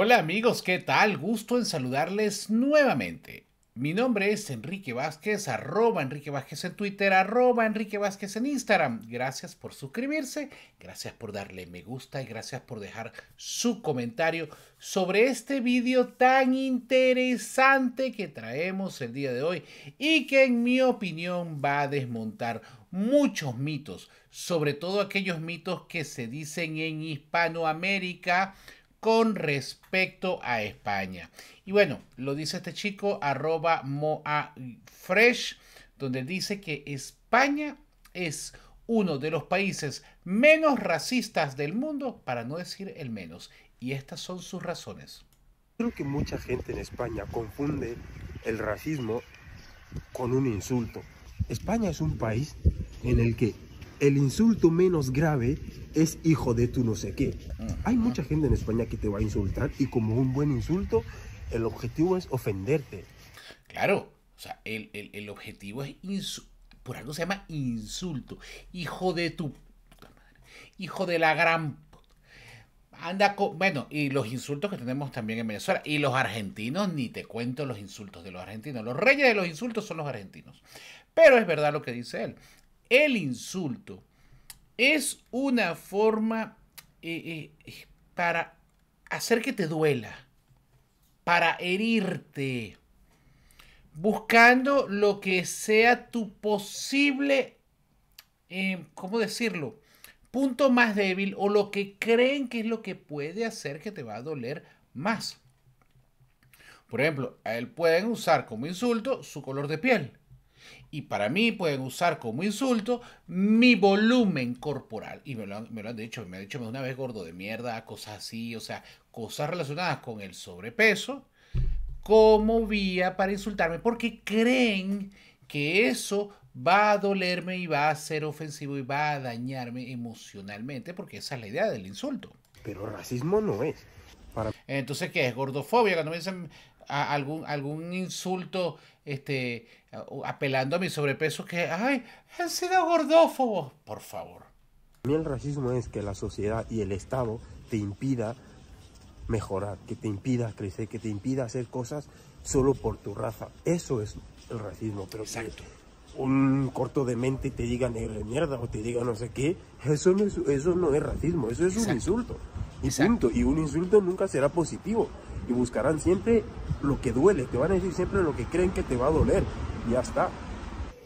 Hola amigos, ¿qué tal? Gusto en saludarles nuevamente. Mi nombre es Enrique Vázquez, arroba Enrique Vázquez en Twitter, arroba Enrique Vázquez en Instagram. Gracias por suscribirse, gracias por darle me gusta y gracias por dejar su comentario sobre este vídeo tan interesante que traemos el día de hoy y que en mi opinión va a desmontar muchos mitos, sobre todo aquellos mitos que se dicen en Hispanoamérica con respecto a España. Y bueno, lo dice este chico, arroba moafresh, donde dice que España es uno de los países menos racistas del mundo, para no decir el menos. Y estas son sus razones. Creo que mucha gente en España confunde el racismo con un insulto. España es un país en el que el insulto menos grave es hijo de tu no sé qué. Hay mucha gente en España que te va a insultar y como un buen insulto, el objetivo es ofenderte. Claro, o sea, el, objetivo es por algo se llama insulto. Hijo de tu hijo de la gran anda con, bueno, y los insultos que tenemos también en Venezuela y los argentinos, ni te cuento los insultos de los argentinos. Los reyes de los insultos son los argentinos. Pero es verdad lo que dice él. El insulto es una forma eh, eh, para hacer que te duela, para herirte, buscando lo que sea tu posible, eh, ¿cómo decirlo? Punto más débil o lo que creen que es lo que puede hacer que te va a doler más. Por ejemplo, a él pueden usar como insulto su color de piel. Y para mí pueden usar como insulto mi volumen corporal. Y me lo, han, dicho, me han dicho una vez gordo de mierda, cosas así, o sea, cosas relacionadas con el sobrepeso, como vía para insultarme, porque creen que eso va a dolerme y va a ser ofensivo y va a dañarme emocionalmente, porque esa es la idea del insulto. Pero racismo no es. Entonces, ¿qué es? Gordofobia. Cuando me dicen algún, algún insulto este, apelando a mi sobrepeso que, ay, han sido gordófobos, por favor. El racismo es que la sociedad y el Estado te impida mejorar, que te impida crecer, que te impida hacer cosas solo por tu raza. Eso es el racismo, pero Exacto. un corto de mente te diga negro de mierda o te diga no sé qué, eso no es, eso no es racismo, eso es un insulto. Y Y un insulto nunca será positivo. Y buscarán siempre lo que duele, te van a decir siempre lo que creen que te va a doler. Y ya está.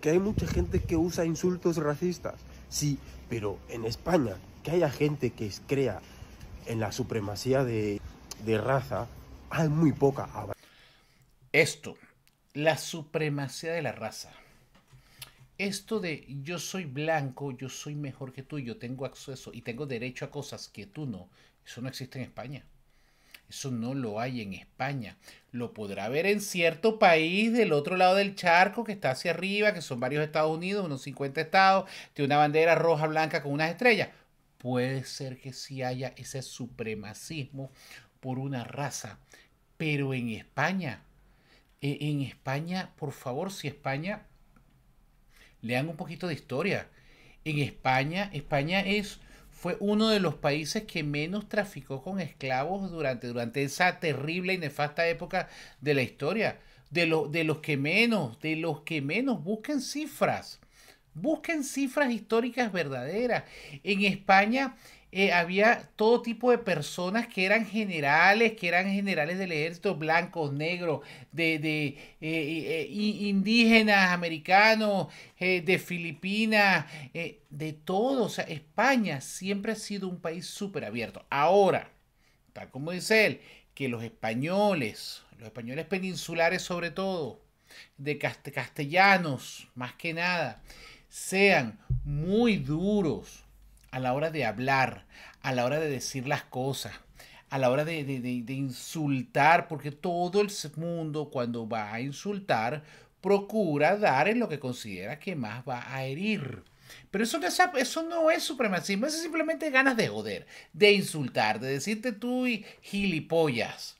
Que hay mucha gente que usa insultos racistas, sí, pero en España, que haya gente que crea en la supremacía de, de raza, hay muy poca. Esto, la supremacía de la raza. Esto de yo soy blanco, yo soy mejor que tú, yo tengo acceso y tengo derecho a cosas que tú no, eso no existe en España. Eso no lo hay en España. Lo podrá ver en cierto país del otro lado del charco que está hacia arriba, que son varios Estados Unidos, unos 50 estados, tiene una bandera roja, blanca con unas estrellas. Puede ser que sí haya ese supremacismo por una raza. Pero en España, e, en España, por favor, si España, lean un poquito de historia. En España, España es fue uno de los países que menos traficó con esclavos durante, durante esa terrible y nefasta época de la historia. De, de los que menos, de los que menos, busquen cifras. Busquen cifras históricas verdaderas. En España eh, había todo tipo de personas que eran generales, que eran generales del ejército, blancos, negros, de, de eh, eh, indígenas, americanos, de Filipinas, de todo. O sea, España siempre ha sido un país súper abierto. Ahora, tal como dice él, que los españoles, los españoles peninsulares sobre todo, de castellanos más que nada, sean muy duros a la hora de hablar, a la hora de decir las cosas, a la hora de, insultar, porque todo el mundo cuando va a insultar procura dar en lo que considera que más va a herir. Pero eso no, es, eso no es supremacismo, eso es simplemente ganas de joder, de insultar, de decirte tú y gilipollas.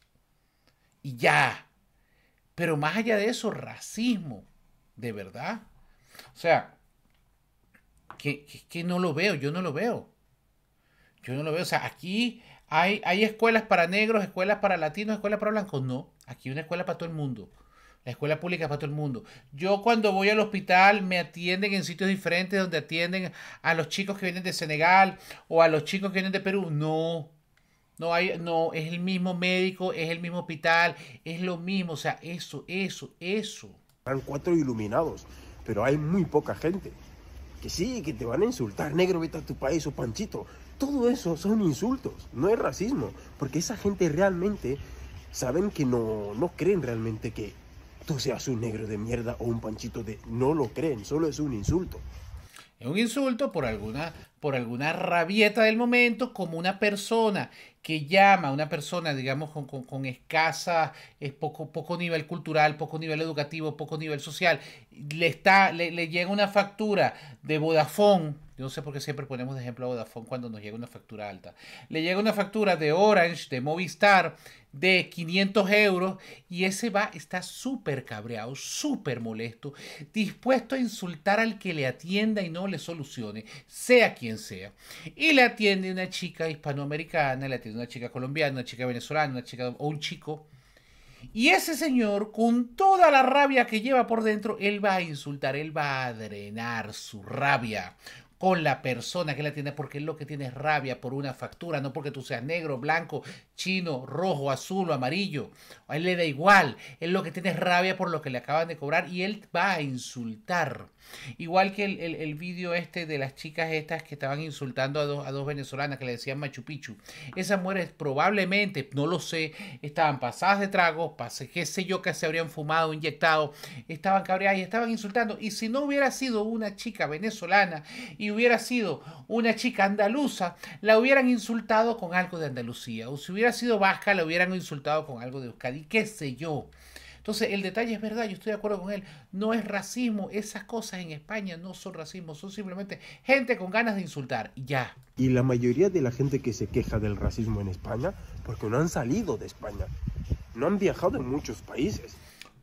Y ya. Pero más allá de eso, racismo. De verdad. O sea, que, no lo veo, yo no lo veo. Yo no lo veo. O sea, aquí hay, hay escuelas para negros, escuelas para latinos, escuelas para blancos. No, aquí hay una escuela para todo el mundo. La escuela pública es para todo el mundo. Yo cuando voy al hospital me atienden en sitios diferentes donde atienden a los chicos que vienen de Senegal o a los chicos que vienen de Perú. No, no hay, no, es el mismo médico, es el mismo hospital, es lo mismo. O sea, eso, eso, eso. Están cuatro iluminados, pero hay muy poca gente. Que sí, que te van a insultar, negro, vete a tu país o panchito. Todo eso son insultos, no es racismo, porque esa gente realmente saben que no, no creen realmente que tú seas un negro de mierda o un panchito de... No lo creen, solo es un insulto. Es un insulto por alguna, por alguna rabieta del momento, como una persona que llama a una persona, digamos, con, con, escasa, es poco, poco nivel cultural, poco nivel educativo, poco nivel social, le, está, le, le llega una factura de Vodafone yo no sé por qué siempre ponemos de ejemplo a Vodafone cuando nos llega una factura alta. Le llega una factura de Orange, de Movistar, de 500 euros y ese va, está súper cabreado, súper molesto, dispuesto a insultar al que le atienda y no le solucione, sea quien sea. Y le atiende una chica hispanoamericana, le atiende una chica colombiana, una chica venezolana, una chica o un chico. Y ese señor, con toda la rabia que lleva por dentro, él va a insultar, él va a drenar su rabia con la persona que la tiene, porque es lo que tiene rabia por una factura, no porque tú seas negro, blanco, chino, rojo, azul o amarillo. A él le da igual, es lo que tiene rabia por lo que le acaban de cobrar y él va a insultar. Igual que el, el, vídeo este de las chicas estas que estaban insultando a dos, a dos venezolanas que le decían Machu Picchu. Esas mujeres probablemente, no lo sé, estaban pasadas de trago, pase, qué sé yo, que se habrían fumado, inyectado, estaban cabreadas y estaban insultando. Y si no hubiera sido una chica venezolana y hubiera sido una chica andaluza, la hubieran insultado con algo de Andalucía. O si hubiera sido vasca, la hubieran insultado con algo de Euskadi, qué sé yo. Entonces, el detalle es verdad, yo estoy de acuerdo con él, no es racismo, esas cosas en España no son racismo, son simplemente gente con ganas de insultar, ya. Y la mayoría de la gente que se queja del racismo en España, porque no han salido de España, no han viajado en muchos países.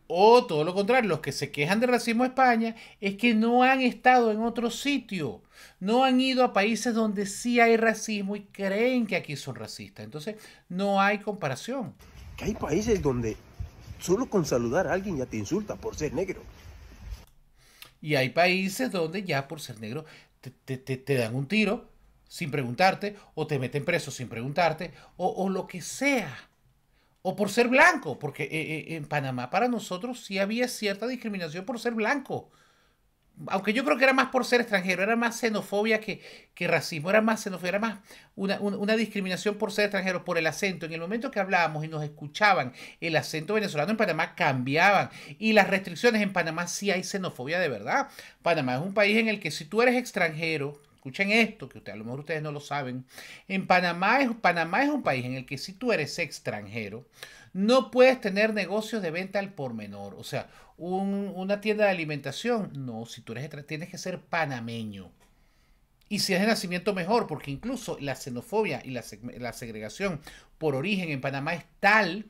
O todo lo contrario, los que se quejan del racismo en España es que no han estado en otro sitio, no han ido a países donde sí hay racismo y creen que aquí son racistas. Entonces, no hay comparación. Que hay países donde Solo con saludar a alguien ya te insulta por ser negro. Y hay países donde ya por ser negro te, te, dan un tiro sin preguntarte, o te meten preso sin preguntarte, o, lo que sea. O por ser blanco, porque eh, eh, en Panamá para nosotros sí había cierta discriminación por ser blanco aunque yo creo que era más por ser extranjero, era más xenofobia que, que racismo, era más xenofobia, era más una, una, discriminación por ser extranjero, por el acento. En el momento que hablábamos y nos escuchaban, el acento venezolano en Panamá cambiaban y las restricciones en Panamá sí hay xenofobia de verdad. Panamá es un país en el que si tú eres extranjero, escuchen esto, que a lo mejor ustedes no lo saben, en Panamá es, Panamá es un país en el que si tú eres extranjero, no puedes tener negocios de venta al por menor. O sea, una tienda de alimentación. No, si tú eres tienes que ser panameño. Y si es de nacimiento mejor, porque incluso la xenofobia y la, la segregación por origen en Panamá es tal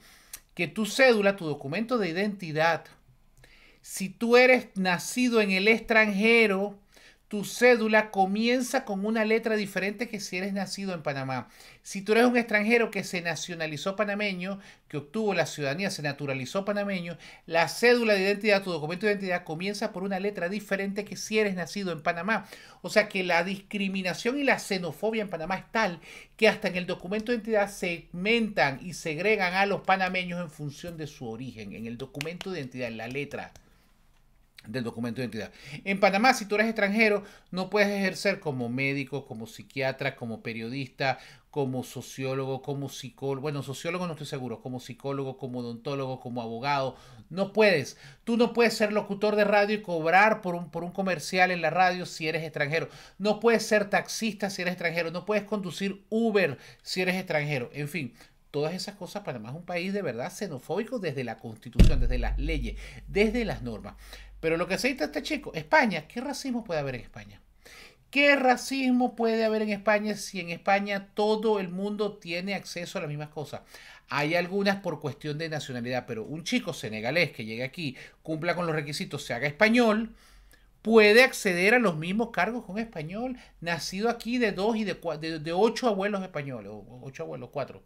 que tu cédula, tu documento de identidad, si tú eres nacido en el extranjero, tu cédula comienza con una letra diferente que si eres nacido en Panamá. Si tú eres un extranjero que se nacionalizó panameño, que obtuvo la ciudadanía, se naturalizó panameño, la cédula de identidad, tu documento de identidad comienza por una letra diferente que si eres nacido en Panamá. O sea que la discriminación y la xenofobia en Panamá es tal que hasta en el documento de identidad segmentan y segregan a los panameños en función de su origen, en el documento de identidad, en la letra del documento de identidad. En Panamá, si tú eres extranjero, no puedes ejercer como médico, como psiquiatra, como periodista, como sociólogo, como psicólogo. Bueno, sociólogo no estoy seguro, como psicólogo, como odontólogo, como abogado. No puedes. Tú no puedes ser locutor de radio y cobrar por un, por un comercial en la radio si eres extranjero. No puedes ser taxista si eres extranjero. No puedes conducir Uber si eres extranjero. En fin, todas esas cosas, Panamá es un país de verdad xenofóbico desde la constitución, desde las leyes, desde las normas. Pero lo que dice este chico, España, ¿qué racismo puede haber en España? ¿Qué racismo puede haber en España si en España todo el mundo tiene acceso a las mismas cosas? Hay algunas por cuestión de nacionalidad, pero un chico senegalés que llegue aquí, cumpla con los requisitos, se haga español, puede acceder a los mismos cargos con español, nacido aquí de dos y de, de, de ocho abuelos españoles, ocho abuelos, cuatro,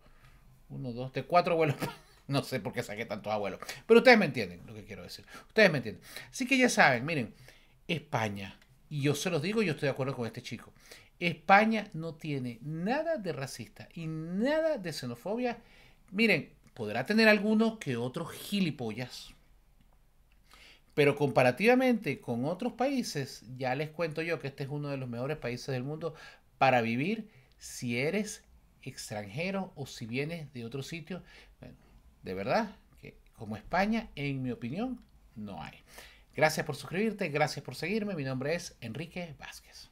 uno, dos, de cuatro abuelos. No sé por qué saqué tantos abuelos, pero ustedes me entienden lo que quiero decir. Ustedes me entienden. Así que ya saben, miren, España, y yo se los digo, yo estoy de acuerdo con este chico. España no tiene nada de racista y nada de xenofobia. Miren, podrá tener algunos que otros gilipollas, pero comparativamente con otros países, ya les cuento yo que este es uno de los mejores países del mundo para vivir si eres extranjero o si vienes de otro sitio. De verdad que como España, en mi opinión, no hay. Gracias por suscribirte, gracias por seguirme. Mi nombre es Enrique Vázquez.